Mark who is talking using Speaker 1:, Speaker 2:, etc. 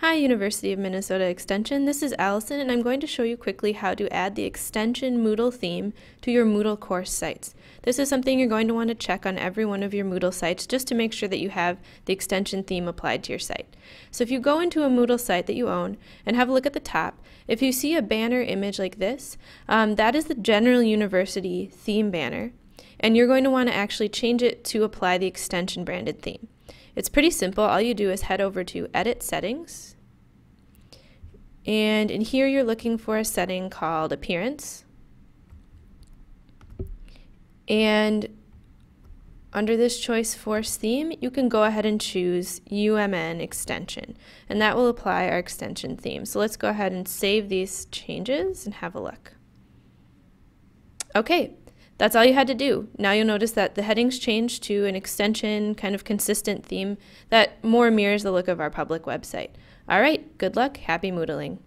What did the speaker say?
Speaker 1: Hi, University of Minnesota Extension. This is Allison, and I'm going to show you quickly how to add the extension Moodle theme to your Moodle course sites. This is something you're going to want to check on every one of your Moodle sites just to make sure that you have the extension theme applied to your site. So if you go into a Moodle site that you own and have a look at the top, if you see a banner image like this, um, that is the General University theme banner, and you're going to want to actually change it to apply the extension branded theme. It's pretty simple. All you do is head over to Edit Settings. And in here you're looking for a setting called Appearance. And under this choice force theme, you can go ahead and choose UMN extension, and that will apply our extension theme. So let's go ahead and save these changes and have a look. Okay, that's all you had to do. Now you'll notice that the headings changed to an extension, kind of consistent theme that more mirrors the look of our public website. All right, good luck, happy Moodling.